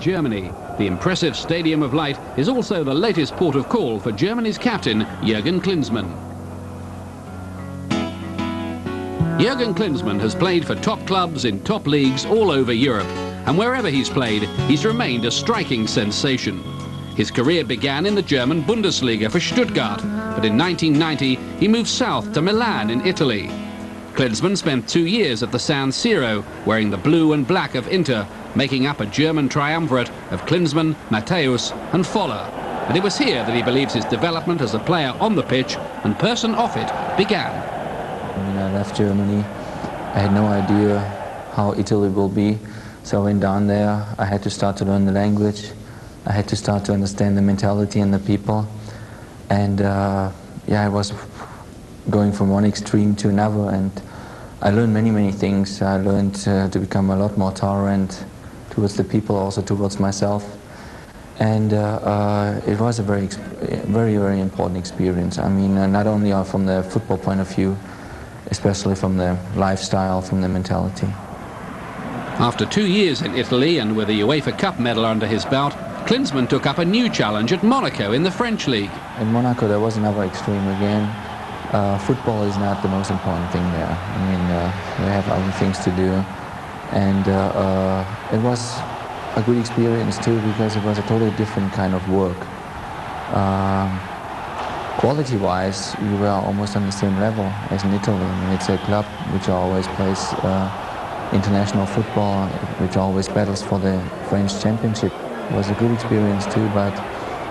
Germany. The impressive Stadium of Light is also the latest port of call for Germany's captain, Jürgen Klinsmann. Jürgen Klinsmann has played for top clubs in top leagues all over Europe, and wherever he's played, he's remained a striking sensation. His career began in the German Bundesliga for Stuttgart, but in 1990 he moved south to Milan in Italy. Klinsmann spent two years at the San Siro, wearing the blue and black of Inter, making up a German triumvirate of Klinsmann, Matthäus and Voller. And it was here that he believes his development as a player on the pitch and person off it began. When I left Germany, I had no idea how Italy will be. So I went down there, I had to start to learn the language. I had to start to understand the mentality and the people. And uh, yeah, I was going from one extreme to another and I learned many, many things. I learned uh, to become a lot more tolerant towards the people, also towards myself. And uh, uh it was a very, very, very important experience. I mean, uh, not only from the football point of view, especially from the lifestyle, from the mentality. After two years in Italy and with a UEFA Cup medal under his belt, Klinsmann took up a new challenge at Monaco in the French league. In Monaco there was another extreme again. Uh, football is not the most important thing there. I mean, uh, we have other things to do. And uh, uh it was a good experience too because it was a totally different kind of work. Um, Quality-wise, we were almost on the same level as in Italy. I mean, it's a club which always plays uh, international football, which always battles for the French championship. It was a good experience too, but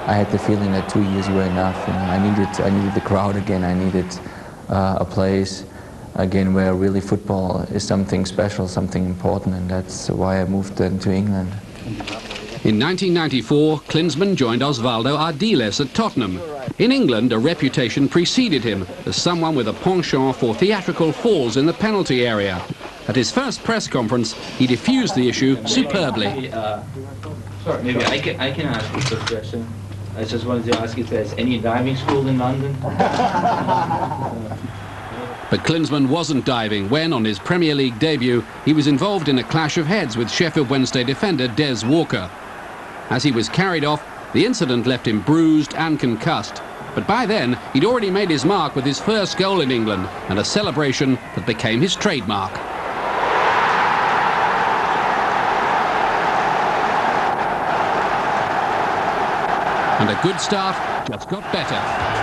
I had the feeling that two years were enough. You know, I needed, I needed the crowd again. I needed uh, a place again where really football is something special, something important, and that's why I moved then to England. In 1994, Klinsmann joined Osvaldo Ardiles at Tottenham. In England, a reputation preceded him as someone with a penchant for theatrical falls in the penalty area. At his first press conference, he diffused the issue superbly. Uh, sorry, maybe I can, I can ask you a question. I just wanted to ask if there's any diving school in London. But Klinsmann wasn't diving when, on his Premier League debut, he was involved in a clash of heads with Sheffield Wednesday defender Des Walker. As he was carried off, the incident left him bruised and concussed. But by then, he'd already made his mark with his first goal in England and a celebration that became his trademark. And a good start just got better.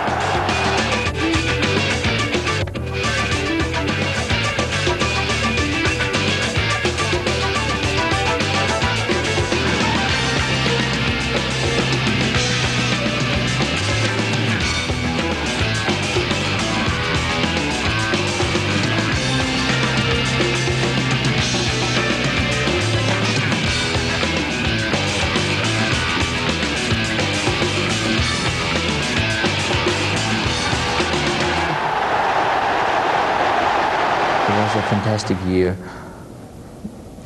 Fantastic year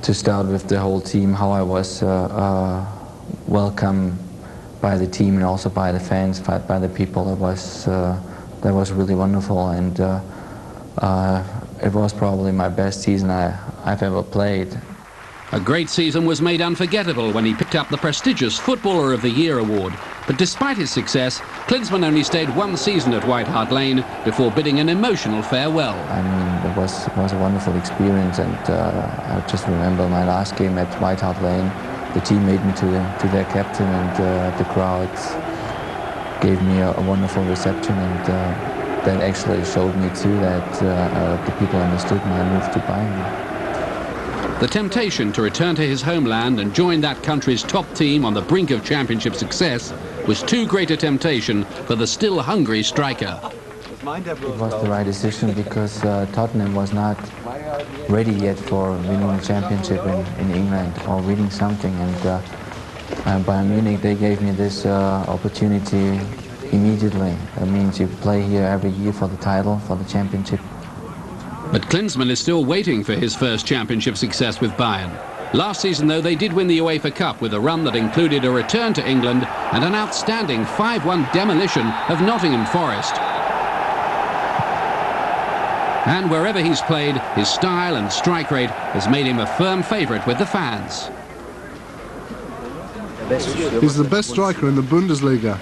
to start with the whole team, how I was uh, uh, welcomed by the team and also by the fans, by the people. That was, uh, that was really wonderful and uh, uh, it was probably my best season I, I've ever played. A great season was made unforgettable when he picked up the prestigious Footballer of the Year award. But despite his success, Klinsmann only stayed one season at White Hart Lane before bidding an emotional farewell. I mean, it was, it was a wonderful experience and uh, I just remember my last game at White Hart Lane. The team made me to, to their captain and uh, the crowds gave me a, a wonderful reception and uh, that actually showed me too that uh, uh, the people understood my move to Bayern. The temptation to return to his homeland and join that country's top team on the brink of championship success was too great a temptation for the still hungry striker. It was the right decision because uh, Tottenham was not ready yet for winning a championship in, in England or winning something and uh, uh, Bayern Munich they gave me this uh, opportunity immediately. That means you play here every year for the title, for the championship but Klinsmann is still waiting for his first championship success with Bayern. Last season, though, they did win the UEFA Cup with a run that included a return to England and an outstanding 5-1 demolition of Nottingham Forest. And wherever he's played, his style and strike rate has made him a firm favourite with the fans. He's the best striker in the Bundesliga.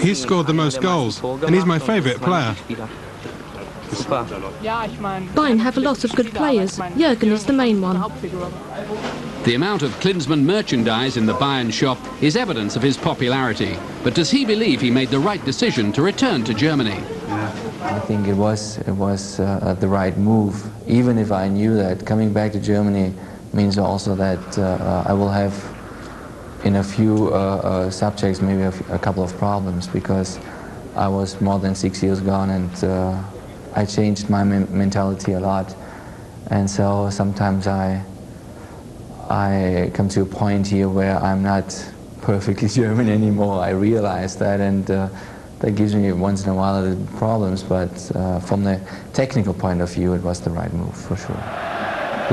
He's scored the most goals, and he's my favourite player. Bayern have a lot of good players. Jurgen is the main one. The amount of Klinsmann merchandise in the Bayern shop is evidence of his popularity. But does he believe he made the right decision to return to Germany? I think it was it was uh, the right move. Even if I knew that coming back to Germany means also that uh, I will have in a few uh, uh subjects maybe a, a, couple of problems because I was more than six years gone and uh, I changed my mentality a lot. And so sometimes I I come to a point here where I'm not perfectly German anymore. I realize that and uh, that gives me once in a while problems, but uh, from the technical point of view, it was the right move for sure.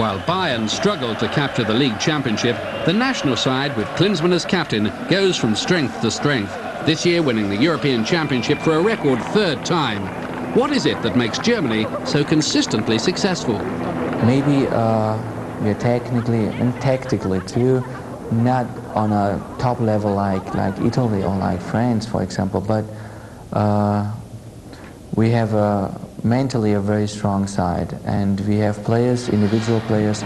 While Bayern struggled to capture the league championship, the national side, with Klinsmann as captain, goes from strength to strength, this year winning the European Championship for a record third time. What is it that makes Germany so consistently successful? Maybe uh, we're technically and tactically too not on a top level like, like Italy or like France, for example, but uh, we have a, mentally a very strong side, and we have players, individual players,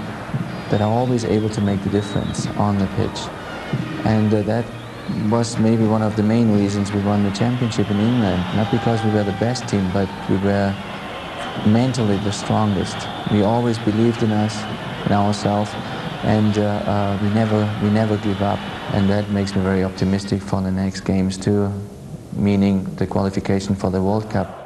that are always able to make the difference on the pitch. And uh, that was maybe one of the main reasons we won the championship in England. Not because we were the best team, but we were mentally the strongest. We always believed in us, in ourselves, and uh, uh, we never we never give up. And that makes me very optimistic for the next games too meaning the qualification for the World Cup.